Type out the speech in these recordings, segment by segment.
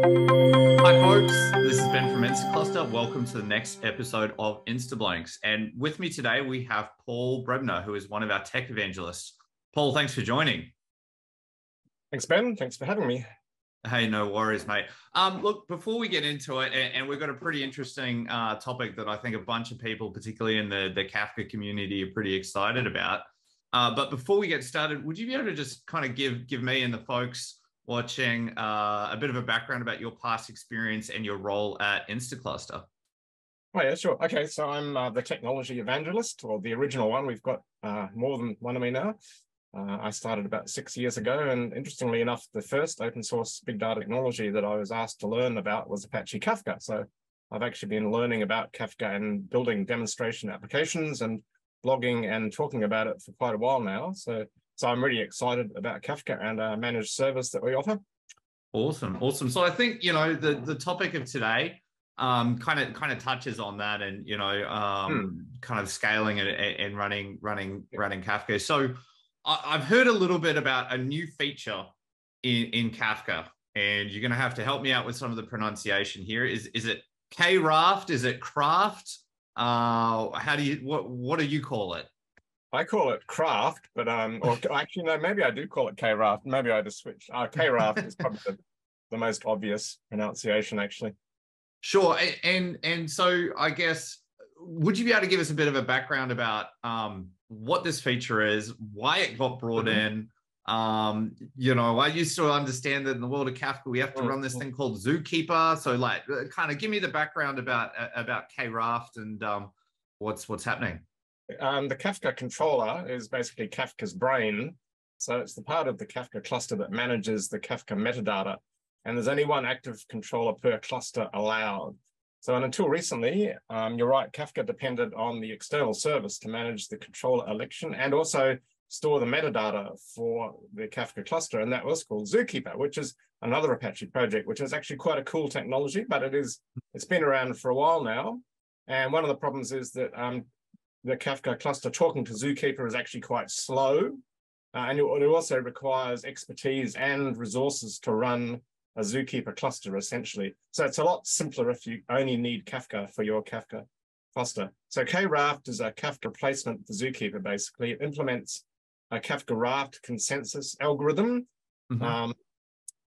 Hi, folks. This is Ben from Instaclustr. Welcome to the next episode of Instablinks. And with me today, we have Paul Brebner, who is one of our tech evangelists. Paul, thanks for joining. Thanks, Ben. Thanks for having me. Hey, no worries, mate. Um, look, before we get into it, and, and we've got a pretty interesting uh, topic that I think a bunch of people, particularly in the, the Kafka community, are pretty excited about. Uh, but before we get started, would you be able to just kind of give give me and the folks watching uh, a bit of a background about your past experience and your role at Instaclustr? Oh yeah, sure. Okay, so I'm uh, the technology evangelist, or the original one. We've got uh, more than one of me now. Uh, I started about six years ago, and interestingly enough, the first open source big data technology that I was asked to learn about was Apache Kafka. So I've actually been learning about Kafka and building demonstration applications and blogging and talking about it for quite a while now. So, so I'm really excited about Kafka and our managed service that we offer. Awesome, awesome. So I think you know the the topic of today um, kind of kind of touches on that, and you know, um, hmm. kind of scaling and, and running running running Kafka. So I've heard a little bit about a new feature in in Kafka, and you're going to have to help me out with some of the pronunciation here. Is is it K Raft? Is it Craft? Uh, how do you what what do you call it? I call it craft, but um, or actually no, maybe I do call it K Raft. Maybe I just switch. Uh, K Raft is probably the, the most obvious pronunciation, actually. Sure, and and so I guess would you be able to give us a bit of a background about um, what this feature is, why it got brought mm-hmm. in? Um, you know, I used to understand that in the world of Kafka, we have to run this mm-hmm. thing called Zookeeper. So, like, uh, kind of give me the background about uh, about K Raft and um, what's what's happening. Um, the Kafka controller is basically Kafka's brain. So it's the part of the Kafka cluster that manages the Kafka metadata. And there's only one active controller per cluster allowed. So and until recently, um, you're right, Kafka depended on the external service to manage the controller election and also store the metadata for the Kafka cluster, and that was called Zookeeper, which is another Apache project, which is actually quite a cool technology, but it is it's been around for a while now. And one of the problems is that um, the Kafka cluster talking to Zookeeper is actually quite slow, uh, and it, it also requires expertise and resources to run a Zookeeper cluster essentially. So it's a lot simpler if you only need Kafka for your Kafka cluster. So K-Raft is a Kafka replacement for Zookeeper basically. It implements a Kafka Raft consensus algorithm mm-hmm. um,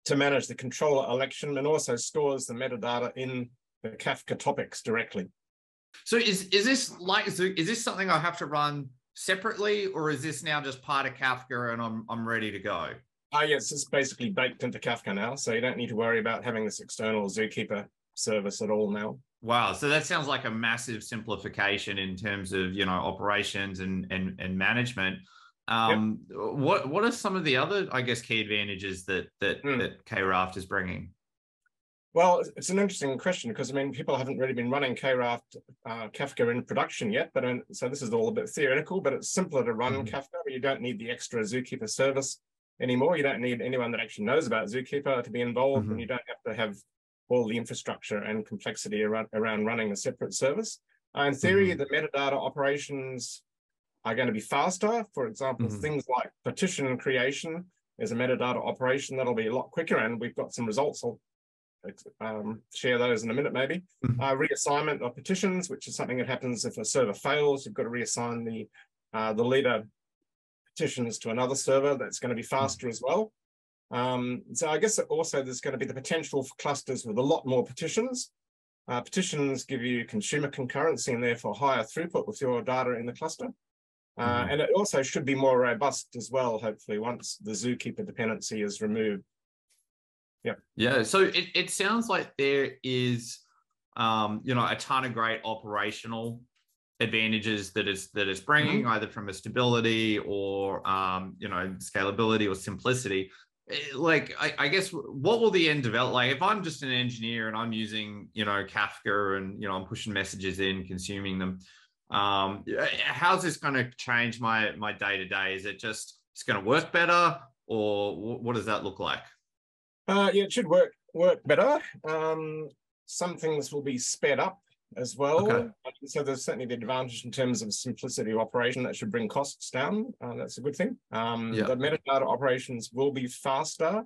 to manage the controller election and also stores the metadata in the Kafka topics directly. So is is this like is this something I have to run separately, or is this now just part of Kafka and I'm I'm ready to go? Oh yes, it's basically baked into Kafka now, so you don't need to worry about having this external Zookeeper service at all now. Wow, so that sounds like a massive simplification in terms of you know operations and and, and management. Um, yep. What what are some of the other, I guess, key advantages that that mm. that KRaft is bringing? Well, it's an interesting question because I mean, people haven't really been running KRaft uh, Kafka in production yet, but um, so this is all a bit theoretical. But it's simpler to run mm. Kafka. You don't need the extra Zookeeper service anymore. You don't need anyone that actually knows about Zookeeper to be involved, mm-hmm. and you don't have to have all the infrastructure and complexity around, around running a separate service. Uh, in theory, mm-hmm. the metadata operations are going to be faster. For example, mm-hmm. things like partition creation is a metadata operation that'll be a lot quicker, and we've got some results. Um, share those in a minute, maybe. Mm-hmm. Uh, reassignment of partitions, which is something that happens if a server fails. You've got to reassign the uh, the leader partitions to another server. That's going to be faster as well. Um, so I guess also there's going to be the potential for clusters with a lot more partitions. Uh, partitions give you consumer concurrency and therefore higher throughput with your data in the cluster. Uh, mm. And it also should be more robust as well, hopefully, once the zookeeper dependency is removed. Yeah. Yeah. So it, it sounds like there is, um, you know, a ton of great operational advantages that is that is bringing, mm-hmm. either from a stability or, um, you know, scalability or simplicity. Eh, like, I, I guess, what will the end develop? Like, if I'm just an engineer and I'm using, you know, Kafka and you know I'm pushing messages in, consuming them um, how's this going to change my my day to day? Is it just it's going to work better, or what does that look like? Uh, yeah, it should work work better. Um, some things will be sped up as well. Okay. So there's certainly the advantage in terms of simplicity of operation that should bring costs down. Uh, that's a good thing. Um, yeah. The metadata operations will be faster.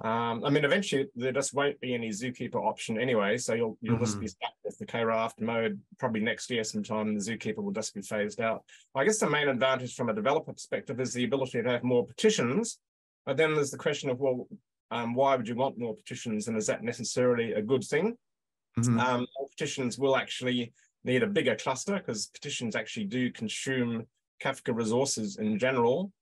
Um, I mean, eventually there just won't be any Zookeeper option anyway, so you'll you'll mm-hmm. just be stuck with the KRaft mode. Probably next year sometime, the Zookeeper will just be phased out. I guess the main advantage from a developer perspective is the ability to have more partitions. But then there's the question of well, um, why would you want more partitions, and is that necessarily a good thing? Mm-hmm. Um, partitions will actually need a bigger cluster because partitions actually do consume Kafka resources in general.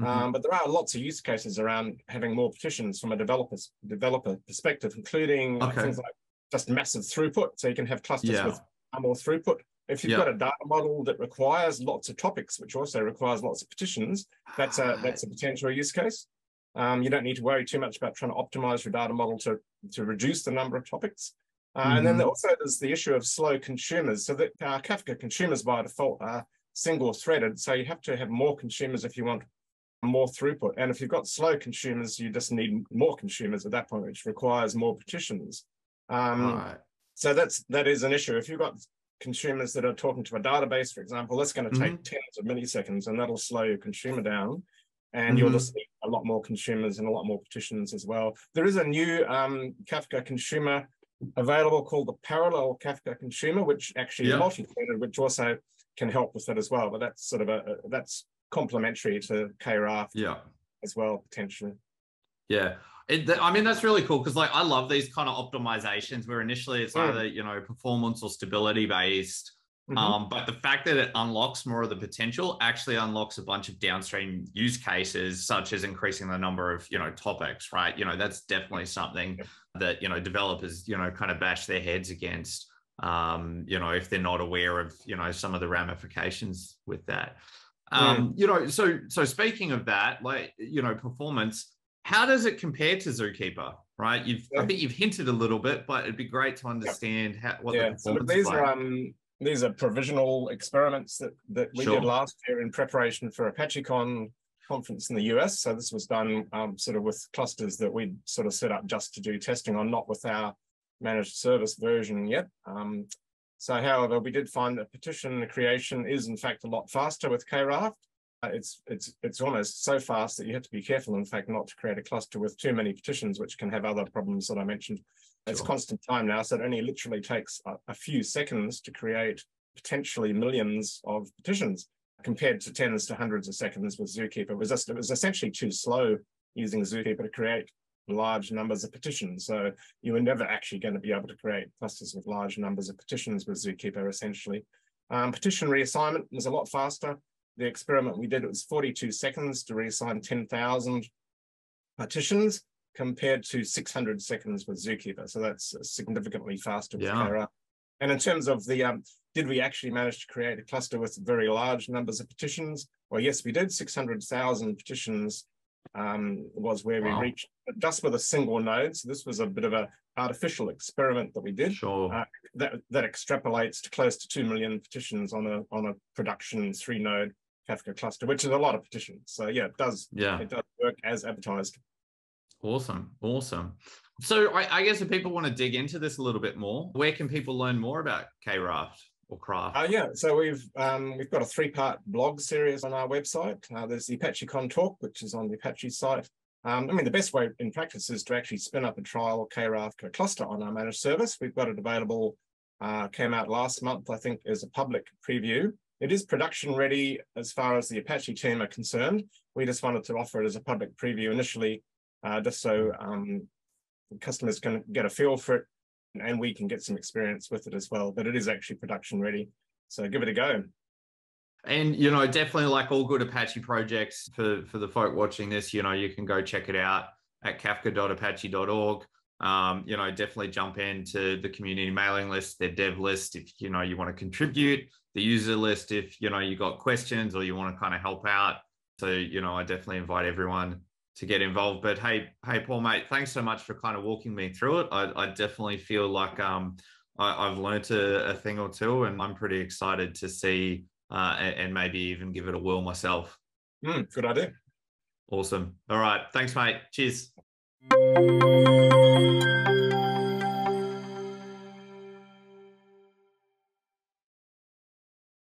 Mm-hmm. Um, but there are lots of use cases around having more partitions from a developer's developer perspective, including okay. things like just massive throughput. So you can have clusters yeah. with more throughput. If you've yeah. got a data model that requires lots of topics, which also requires lots of partitions, that's a that's a potential use case. Um, you don't need to worry too much about trying to optimize your data model to, to reduce the number of topics. Uh, mm-hmm. And then mm-hmm. also there's the issue of slow consumers. So that uh, Kafka consumers by default are single threaded. So you have to have more consumers if you want more throughput. And if you've got slow consumers, you just need more consumers at that point, which requires more partitions. Um, right. So that's that is an issue. If you've got consumers that are talking to a database, for example, that's going to take mm-hmm. tens of milliseconds, and that'll slow your consumer down. And mm-hmm. you'll just need lot more consumers and a lot more partitions as well. There is a new um, Kafka consumer available called the Parallel Kafka Consumer, which actually yeah. multi-threaded, which also can help with that as well. But that's sort of a, a that's complementary to KRaft yeah. as well, potentially. Yeah. It, I mean, that's really cool because like I love these kind of optimizations where initially it's mm. either, you know, performance or stability based. Mm-hmm. Um, but the fact that it unlocks more of the potential actually unlocks a bunch of downstream use cases, such as increasing the number of, you know, topics, right? You know, that's definitely something that, you know, developers, you know, kind of bash their heads against, um, you know, if they're not aware of, you know, some of the ramifications with that. Um, you know, so so speaking of that, like you know, performance, how does it compare to Zookeeper? Right, you've yeah. I think you've hinted a little bit, but it'd be great to understand how what yeah. the performance so these like. are um these are provisional experiments that that we sure. did last year in preparation for ApacheCon conference in the US. So this was done um, sort of with clusters that we'd sort of set up just to do testing on, not with our managed service version yet. Um, so however, we did find that partition creation is in fact a lot faster with KRaft. Uh, it's, it's, it's almost so fast that you have to be careful, in fact, not to create a cluster with too many partitions, which can have other problems that I mentioned. It's constant time now, so it only literally takes a, a few seconds to create potentially millions of partitions compared to tens to hundreds of seconds with Zookeeper. It was just, it was essentially too slow using Zookeeper to create large numbers of partitions. So you were never actually going to be able to create clusters with large numbers of partitions with Zookeeper, essentially. Um, partition reassignment was a lot faster. The experiment we did, it was 42 seconds to reassign 10,000 partitions compared to 600 seconds with Zookeeper. So that's significantly faster with yeah. And in terms of the, um, did we actually manage to create a cluster with very large numbers of partitions? Well, yes, we did 600,000 partitions um, was where wow. we reached just with a single node. So this was a bit of an artificial experiment that we did. Sure. Uh, that that extrapolates to close to two million partitions on a on a production three node Kafka cluster, which is a lot of partitions. So yeah, it does. Yeah, it does work as advertised. Awesome, awesome. So I, I guess if people want to dig into this a little bit more, where can people learn more about KRaft? or craft? Uh, yeah, so we've um, we've got a three-part blog series on our website. Uh, there's the ApacheCon Talk, which is on the Apache site. Um, I mean, the best way in practice is to actually spin up a trial KRaft cluster on our managed service. We've got it available, uh, came out last month, I think, as a public preview. It is production ready as far as the Apache team are concerned. We just wanted to offer it as a public preview initially, uh, just so um, customers can get a feel for it and we can get some experience with it as well. But it is actually production ready. So give it a go. And you know, definitely like all good Apache projects for for the folk watching this, you know, you can go check it out at kafka.apache.org. Um, you know, definitely jump into the community mailing list, their dev list if you know you want to contribute, the user list if you know you got questions or you want to kind of help out. So, you know, I definitely invite everyone to get involved. But hey, hey, Paul, mate, thanks so much for kind of walking me through it. I, I definitely feel like um, I, have learned a, a, thing or two, and I'm pretty excited to see uh, and, and, maybe even give it a whirl myself. Mm, good idea. Awesome. All right. Thanks, mate. Cheers.